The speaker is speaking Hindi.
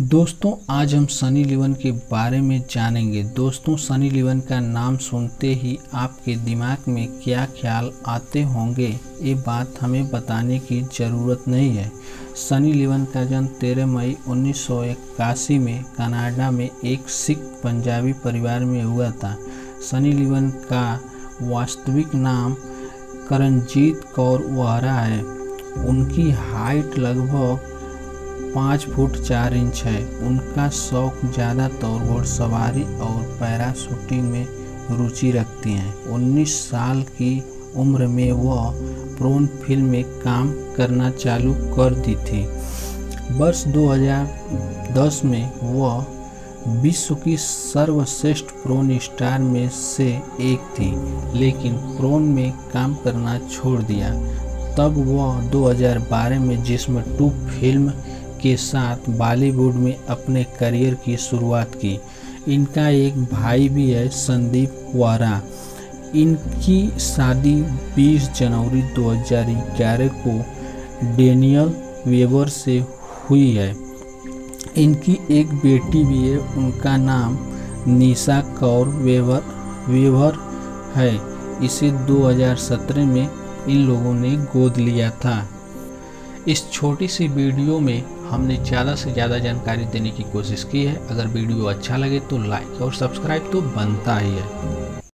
दोस्तों, आज हम सनी लियोन के बारे में जानेंगे। दोस्तों, सनी लियोन का नाम सुनते ही आपके दिमाग में क्या ख्याल आते होंगे, ये बात हमें बताने की ज़रूरत नहीं है। सनी लियोन का जन्म 13 मई 1981 में कनाडा में एक सिख पंजाबी परिवार में हुआ था। सनी लियोन का वास्तविक नाम करणजीत कौर वहरा है। उनकी हाइट लगभग पाँच फुट चार इंच है। उनका शौक ज़्यादातर घुड़सवारी और पैराशूटिंग में रुचि रखती हैं। 19 साल की उम्र में वह प्रोन फ़िल्म में काम करना चालू कर दी थी। वर्ष 2010 में वह विश्व की सर्वश्रेष्ठ प्रोन स्टार में से एक थी, लेकिन प्रोन में काम करना छोड़ दिया। तब वह 2012 में जिसम टू फ़िल्म के साथ बॉलीवुड में अपने करियर की शुरुआत की। इनका एक भाई भी है, संदीप वारा। इनकी शादी 20 जनवरी 2011 को डेनियल वेबर से हुई है। इनकी एक बेटी भी है, उनका नाम निशा कौर वेवर वेवर है। इसे 2017 में इन लोगों ने गोद लिया था। इस छोटी सी वीडियो में हमने ज़्यादा से ज़्यादा जानकारी देने की कोशिश की है। अगर वीडियो अच्छा लगे तो लाइक और सब्सक्राइब तो बनता ही है।